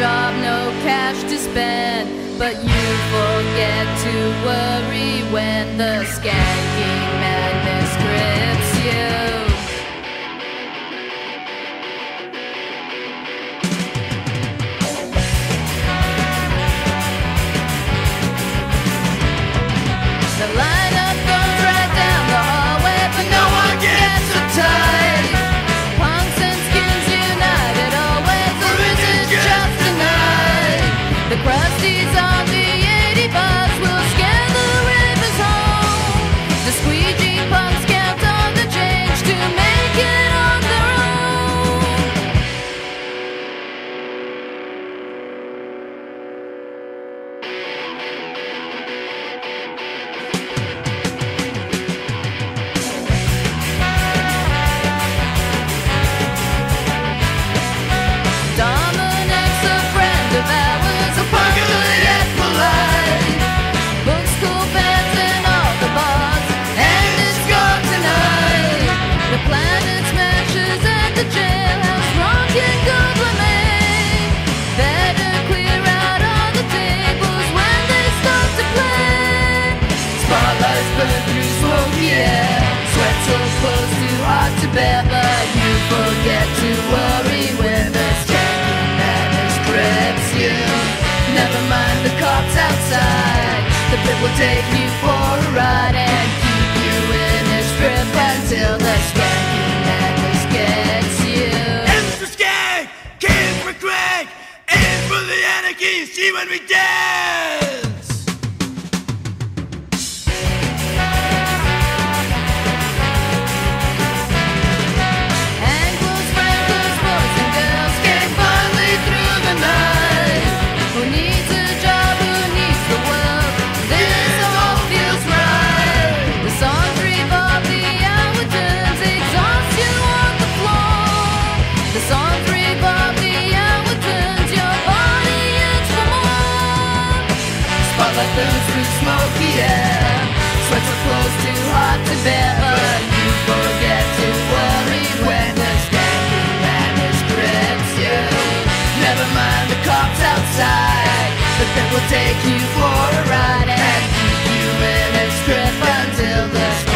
job, no cash to spend. But you forget to worry when the skanking madness grips. Smoky air, sweat so close, too hot to bear, but you forget to worry when the skanking madness grips you. Never mind the cops outside, the pit will take you for a ride and keep you in its grip until the skanking madness gets you. For Skag, K's for Craig, A's for the anarchy. See when we dance. weapons through smoky air Sweats are close too hot to bear. But you forget to worry when the skanky man is grips you Never mind the cops outside The pit will take you for a ride And keep you in its grip until the